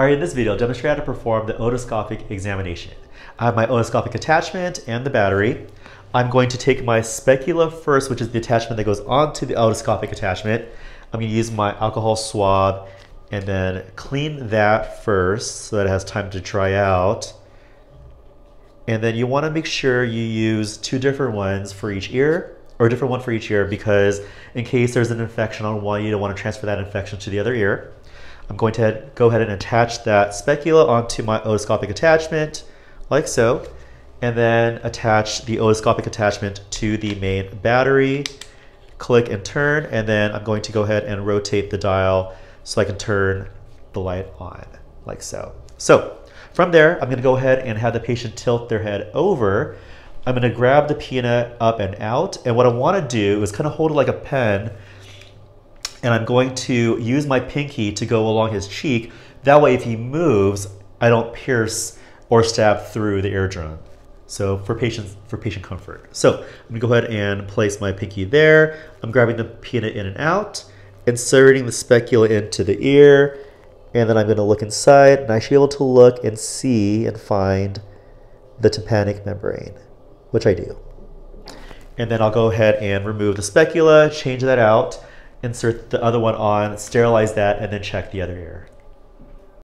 Alright, in this video, I'll demonstrate how to perform the otoscopic examination. I have my otoscopic attachment and the battery. I'm going to take my specula first, which is the attachment that goes onto the otoscopic attachment. I'm going to use my alcohol swab and then clean that first so that it has time to dry out. And then you want to make sure you use two different ones for each ear or a different one for each ear because in case there's an infection on one, you don't want to transfer that infection to the other ear. I'm going to go ahead and attach that specula onto my otoscopic attachment, like so, and then attach the otoscopic attachment to the main battery, click and turn, and then I'm going to go ahead and rotate the dial so I can turn the light on, like so. So from there, I'm gonna go ahead and have the patient tilt their head over. I'm gonna grab the pinna up and out, and what I wanna do is kind of hold it like a pen and I'm going to use my pinky to go along his cheek. That way, if he moves, I don't pierce or stab through the eardrum. So for patient for patient comfort. So I'm gonna go ahead and place my pinky there. I'm grabbing the pinna in and out, inserting the specula into the ear, and then I'm gonna look inside, and I should be able to look and see and find the tympanic membrane, which I do. And then I'll go ahead and remove the specula, change that out, insert the other one on, sterilize that, and then check the other ear.